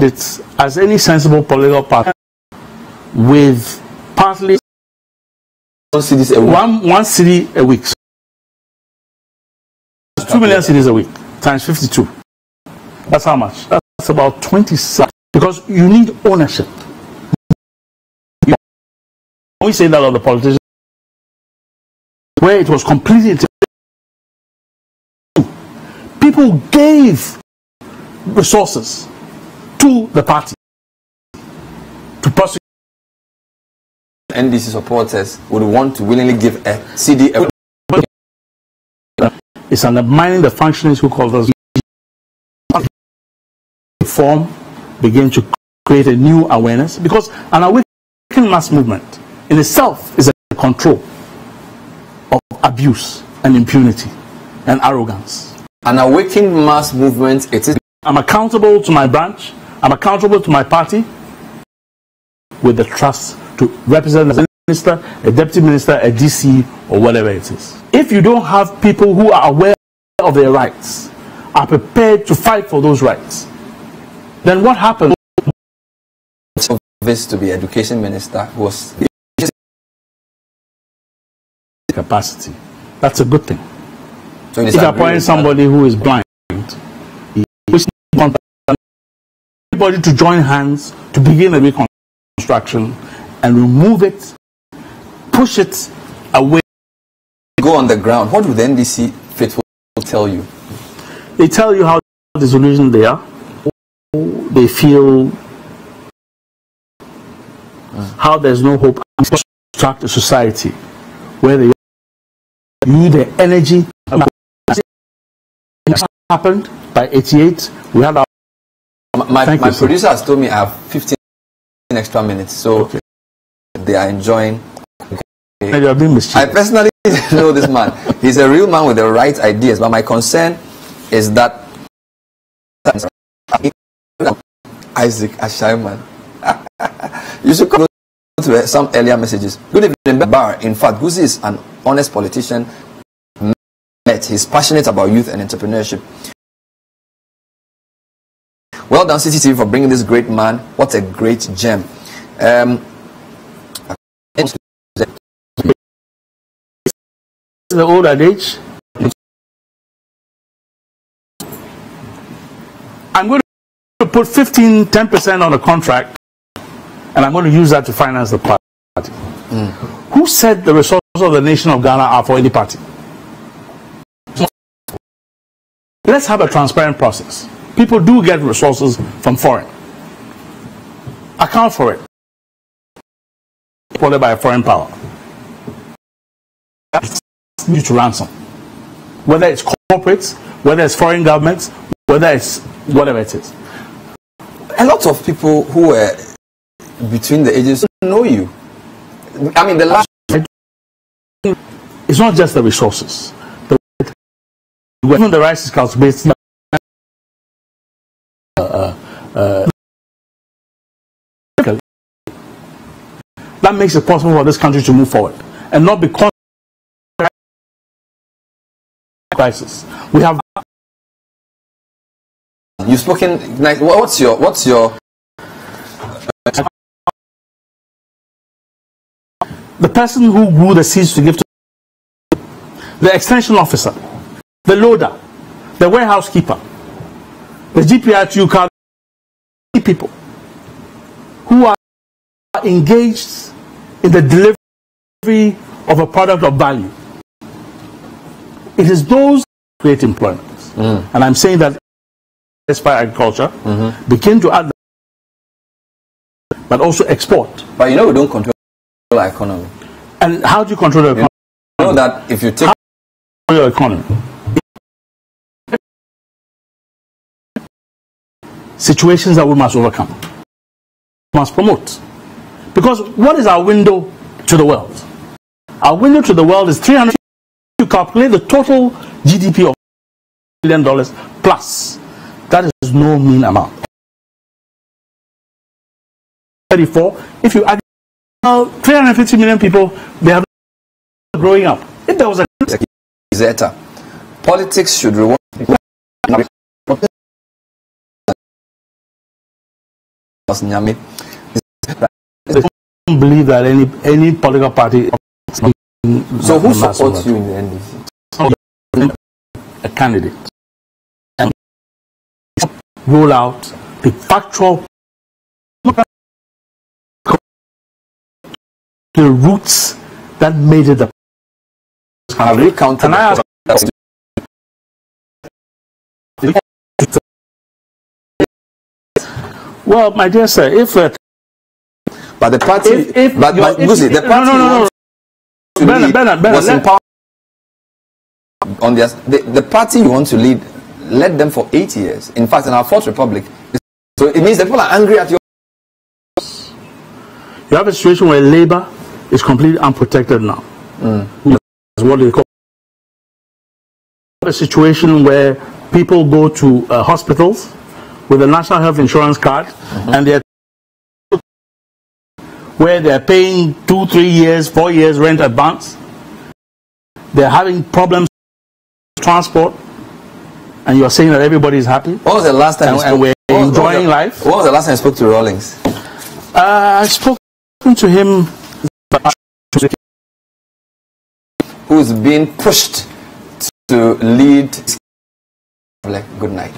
it's as any sensible political party with partly one one city a week. So two million cities a week times fifty-two. That's how much. That's about twenty. Because you need ownership. We say that of the politicians, where it was completely. People gave resources to the party to prosecute. NDC supporters would want to willingly give a CD. It's undermining the functionings who call us form, begin to create a new awareness because an awakened mass movement in itself is a control of abuse and impunity and arrogance. An awakened mass movement, it is. I'm accountable to my branch, I'm accountable to my party with the trust to represent as a minister, a deputy minister, a DC, or whatever it is. If you don't have people who are aware of their rights, are prepared to fight for those rights, then what happened? Service to be education minister was capacity. That's a good thing. So if you're somebody who is blind, everybody to join hands to begin a reconstruction and remove it, push it away. Go on the ground. What would NDC faithful tell you? They tell you how disillusioned they are they feel how there's no hope. Construct a society where they you the energy happened by 88. We had our My, Thank my you, sir. producer has told me I have 15 extra minutes, so they are enjoying. You are being mischievous. I personally know this man. He's a real man with the right ideas, but my concern is that Isaac Ashaiman. you should go to some earlier messages. Good evening, Bar. In fact, Goosie is an honest politician. Met. He's passionate about youth and entrepreneurship. Well done, CCTV, for bringing this great man. What a great gem. Um, the old adage. I'm going to put 15, 10% on a contract, and I'm going to use that to finance the party. Who said the resources of the nation of Ghana are for any party? Let's have a transparent process. People do get resources from foreign. Account for it. Supported by a foreign power. That's to ransom. Whether it's corporates, whether it's foreign governments, whether it's whatever it is. A lot of people who were between the ages know you. I mean, the last. It's not just the resources. The, when the rice is cultivated, uh, uh, that makes it possible for this country to move forward and not because crisis. We You've spoken. Wha- what's your what's your the person who grew the seeds to give to the extension officer, the loader, the warehouse keeper, the GPRTU card people who are engaged in the delivery of a product of value. It is those who create employment. Hmm. And I'm saying that satisfy agriculture, begin to add, but also export. But you know, we don't control our economy. And how do you control the economy? You know that if you take your economy. Situations that we must overcome, must promote. Because what is our window to the world? Our window to the world is 300. You calculate the total GDP of billion dollars plus. That is no mean amount. 34. If you add now 350 million people, they have growing up. If there was a Zeta, politics should reward. I don't believe that any any political party. So who supports you in the NDC? A candidate. And roll out the factual the roots that made it a you counted I ask Well, my dear sir, if uh, but the party, if, if but, but if- Goosie, the no, party no, no, no, to Bernard, Bernard, Bernard, was in power on their, the, the party you want to lead led them for eight years. In fact, in our fourth republic, so it means the people are angry at you. You have a situation where labor is completely unprotected now. That's what they call a situation where people go to uh, hospitals with a national health insurance card and they're where they're paying two, three years, four years rent advance. They're having problems with transport, and you're saying that everybody is happy. What was the last time And, you and we're what was- what enjoying the- life. What was the last time you spoke to Rawlings? Uh, I spoke to him. who's being pushed to lead. Good night.